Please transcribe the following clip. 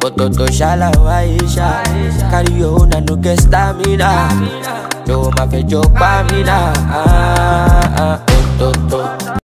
But shala waisha. Carry your own stamina. Yo ma fe joke Ah ah ah.